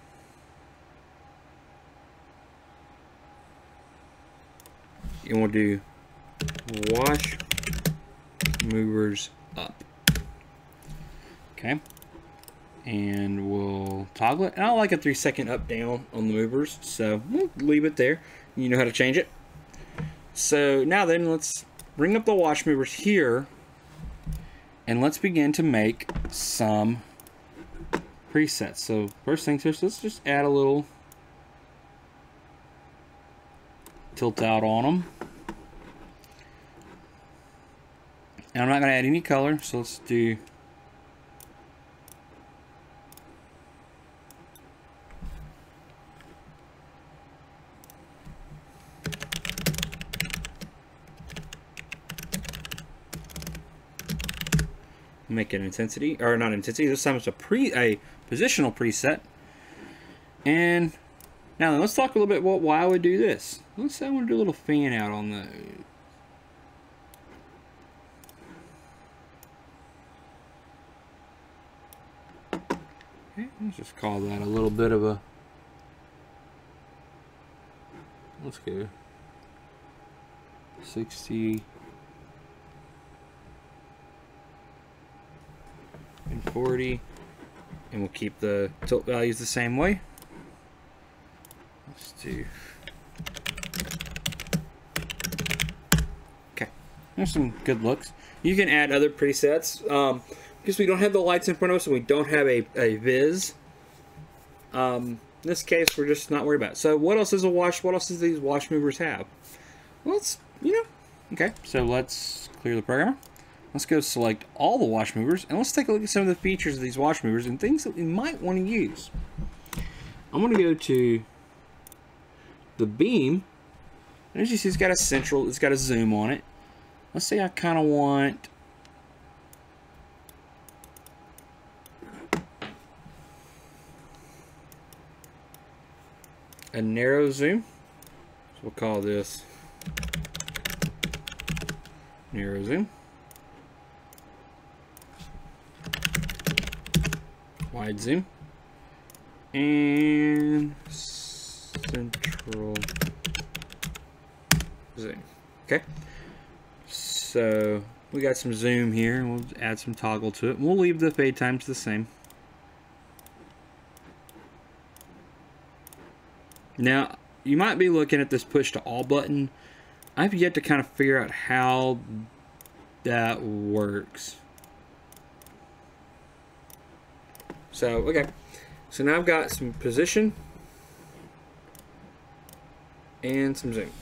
And we'll do wash movers up. Okay. And we'll toggle it. And I like a three second up down on the movers. So we'll leave it there. You know how to change it. So now then let's bring up the wash movers here. And let's begin to make some presets. So first things first, let's just add a little tilt out on them. And I'm not going to add any color, so let's do make an intensity or not intensity this time it's a pre a positional preset. And now let's talk a little bit about why I would do this. Let's say I want to do a little fan out on the let's just call that a little bit of a, let's go 60 and 40 and we'll keep the tilt values the same way. Let's do Okay, there's some good looks. You can add other presets. Um, because we don't have the lights in front of us and we don't have a, a viz. Um, in this case, we're just not worried about it. So what else is a wash? What else does these wash movers have? Well, let's, you know, okay. So let's clear the programmer. Let's go select all the wash movers and let's take a look at some of the features of these wash movers and things that we might want to use. I'm going to go to the beam. And as you see, it's got a central, it's got a zoom on it. Let's say I kind of want a narrow zoom. So we'll call this narrow zoom. Wide zoom. And central zoom. Okay. So we got some zoom here. We'll add some toggle to it. We'll leave the fade times the same. Now, you might be looking at this push to all button. I've yet to kind of figure out how that works. So, okay. So now I've got some position and some zoom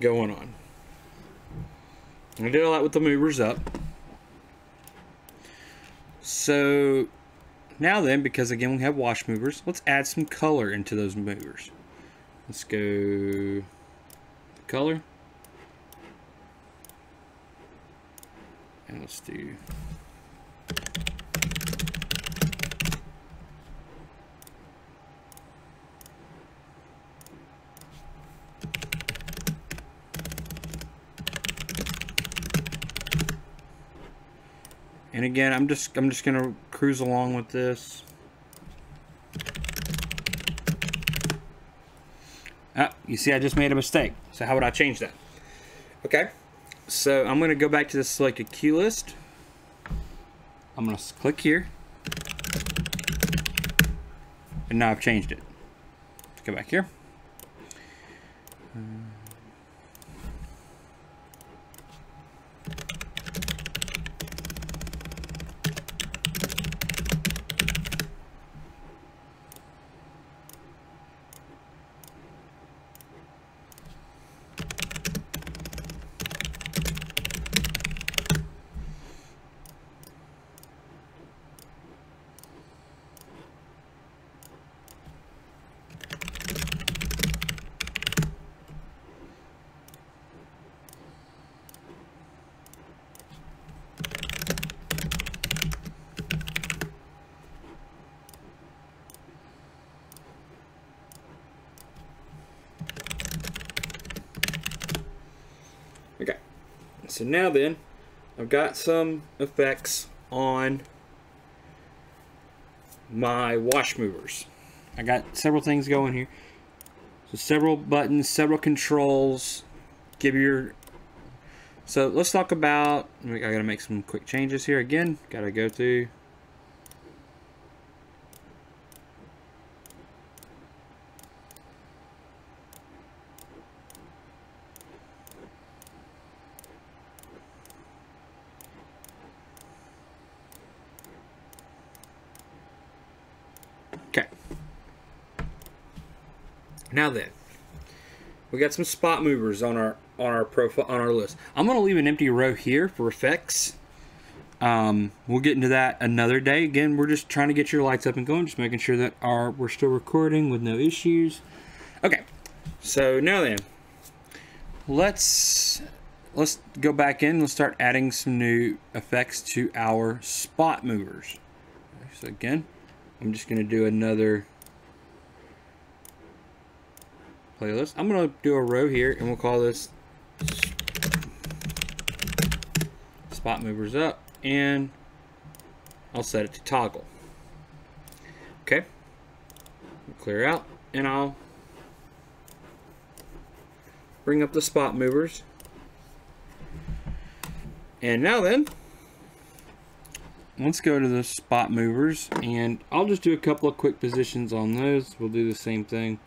going on. I did all that with the movers up. So now then, because again we have wash movers, let's add some color into those movers. Let's go color. And let's do And again, I'm just I'm just gonna cruise along with this. Ah, you see I just made a mistake. So how would I change that? Okay, so I'm gonna go back to the selected cue list. I'm gonna click here. And now I've changed it. Let's go back here. Okay, so now then, I've got some effects on my wash movers. I got several things going here. So several buttons, several controls. Give your so let's talk about I gotta make some quick changes here again. Gotta go through Okay. Now then, we got some spot movers on our on our profile on our list. I'm gonna leave an empty row here for effects. Um, we'll get into that another day. Again, we're just trying to get your lights up and going, just making sure that our we're still recording with no issues. Okay, so now then, let's let's go back in. Let's start adding some new effects to our spot movers. So again, I'm just gonna do another playlist. I'm gonna do a row here, and we'll call this spot movers up, and I'll set it to toggle. Okay, clear out, and I'll bring up the spot movers. And now then, let's go to the spot movers, and I'll just do a couple of quick positions on those. We'll do the same thing.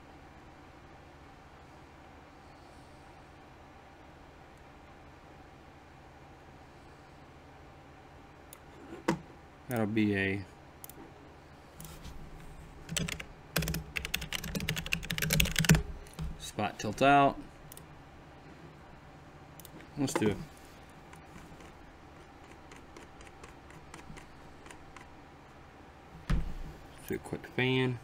That'll be a spot tilt out. Let's do it. do a quick fan.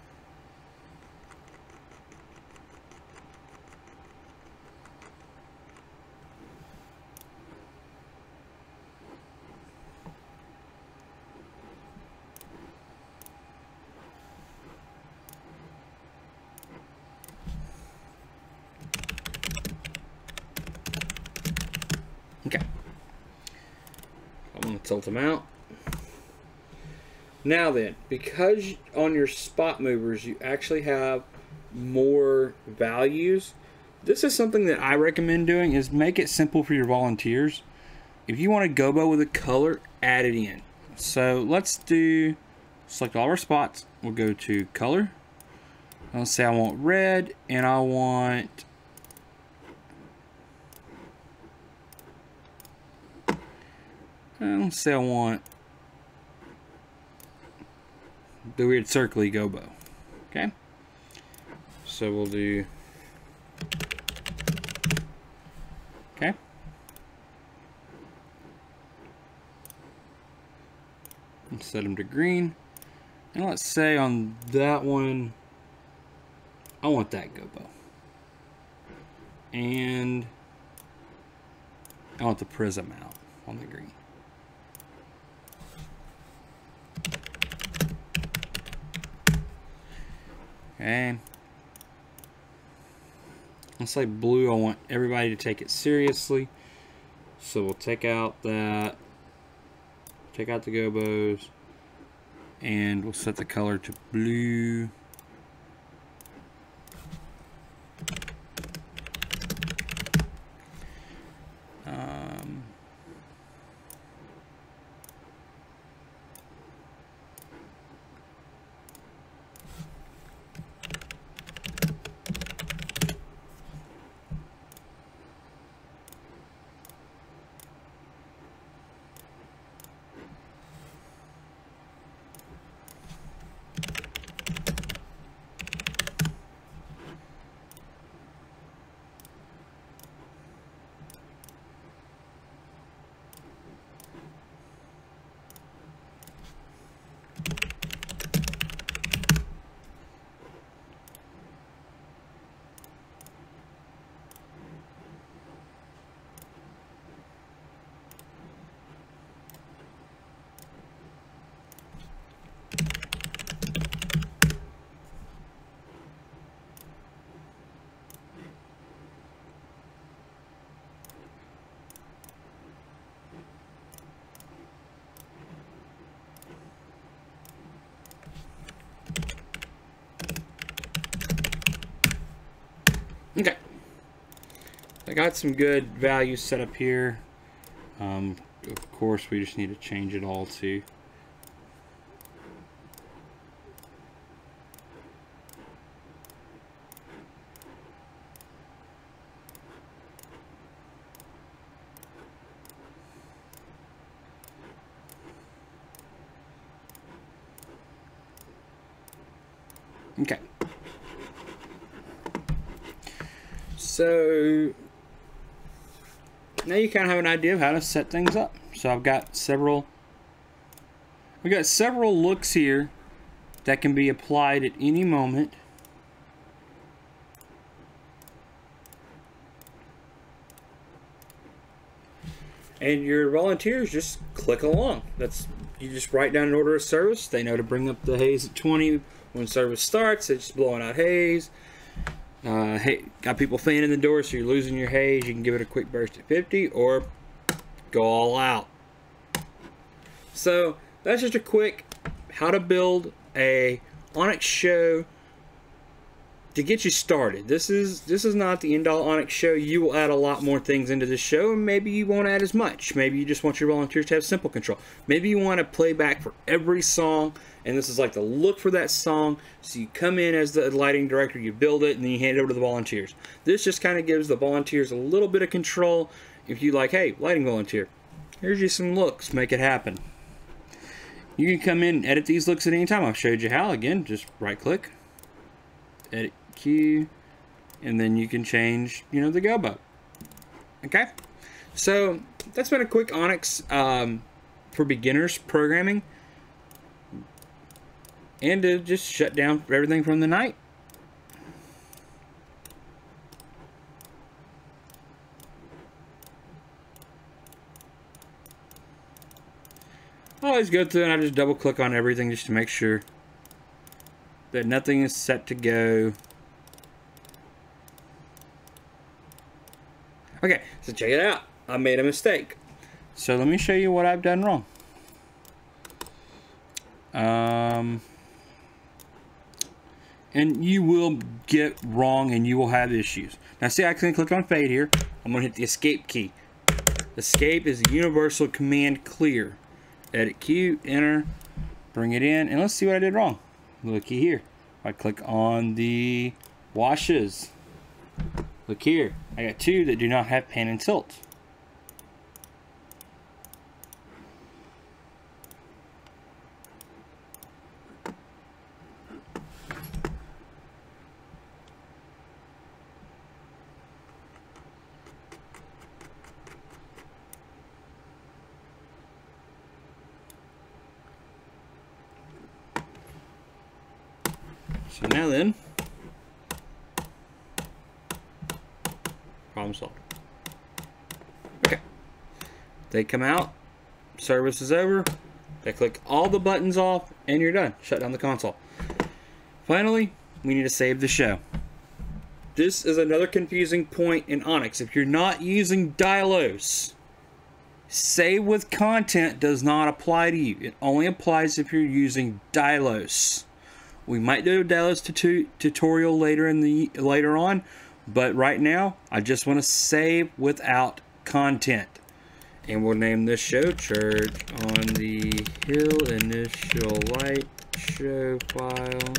Okay. I'm going to tilt them out. Now then, because on your spot movers you actually have more values, this is something that I recommend doing is make it simple for your volunteers. If you want a gobo with a color, add it in. So let's do, select all our spots. We'll go to color. Let's say I want red and I want Eh, let's say I want the weird circly gobo. Okay. So we'll do Okay. And set them to green. And let's say on that one, I want that gobo. And I want the prism out on the green. Okay. Let's say blue, I want everybody to take it seriously. So we'll take out that, take out the gobos, and we'll set the color to blue. Okay. I got some good values set up here. Um, of course, we just need to change it all to Okay. So now you kind of have an idea of how to set things up. So I've got several we've got several looks here that can be applied at any moment. And your volunteers just click along. That's you just write down an order of service. They know to bring up the haze at 20 when service starts. It's just blowing out haze. Uh, hey, got people fanning the door, so you're losing your haze. You can give it a quick burst at 50 or go all out. So that's just a quick how to build a Onyx show to get you started. This is this is not the end all Onyx show. You will add a lot more things into this show, and maybe you won't add as much. Maybe you just want your volunteers to have simple control. Maybe you want to play back for every song, and this is like the look for that song. So you come in as the lighting director, you build it, and then you hand it over to the volunteers. This just kind of gives the volunteers a little bit of control. If you like, hey, lighting volunteer, here's you some looks, make it happen. You can come in and edit these looks at any time. I've showed you how. Again, just right click, edit And then you can change, you know, the gobo. Okay, so that's been a quick Onyx um, for beginners programming, and to just shut down everything from the night. I always go through and I just double click on everything just to make sure that nothing is set to go Okay, so check it out. I made a mistake. So let me show you what I've done wrong. Um, and you will get wrong and you will have issues. Now see I can click on fade here. I'm gonna hit the escape key. Escape is a universal command clear. Edit cue, enter, bring it in, and let's see what I did wrong. Looky here. I click on the washes. Look here. I got two that do not have pan and tilt. So now then, problem solved. Okay. They come out, service is over, they click all the buttons off, and you're done. Shut down the console. Finally, we need to save the show. This is another confusing point in Onyx. If you're not using Dylos, save with content does not apply to you. It only applies if you're using Dylos. We might do a Dylos tutorial later in the later on, but right now I just want to save without content. And we'll name this show Church on the Hill Initial Light Show file.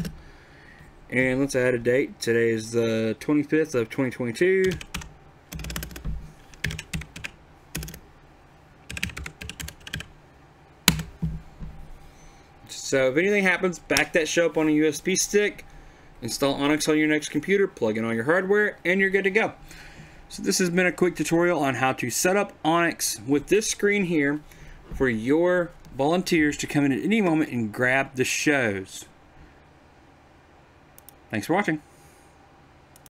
And let's add a date. Today is the 25th of 2022. So if anything happens, back that show up on a USB stick, install Onyx on your next computer, plug in all your hardware, and you're good to go. So this has been a quick tutorial on how to set up Onyx with this screen here for your volunteers to come in at any moment and grab the shows. Thanks for watching.